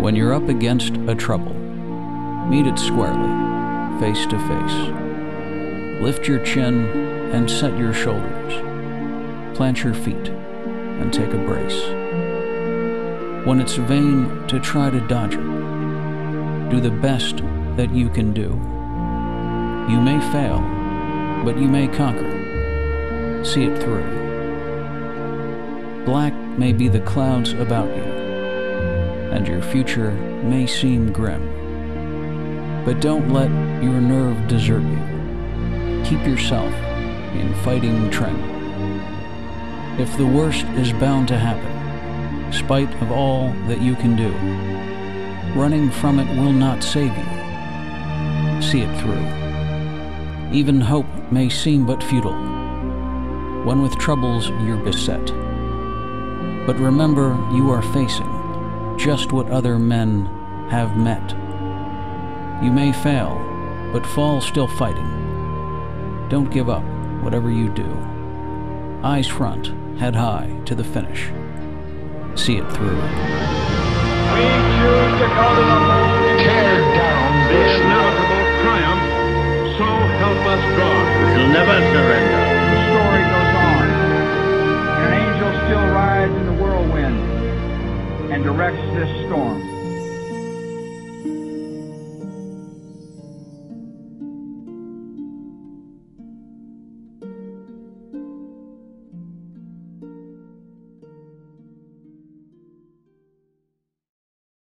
When you're up against a trouble, meet it squarely, face to face. Lift your chin and set your shoulders. Plant your feet and take a brace. When it's vain to try to dodge it, do the best that you can do. You may fail, but you may conquer. See it through. Black may be the clouds about you, and your future may seem grim. But don't let your nerve desert you. Keep yourself in fighting trim. If the worst is bound to happen, spite of all that you can do, running from it will not save you. See it through. Even hope may seem but futile when with troubles you're beset. But remember, you are facing just what other men have met. You may fail, but fall still fighting. Don't give up, whatever you do. Eyes front, head high to the finish. See it through. And directs this storm.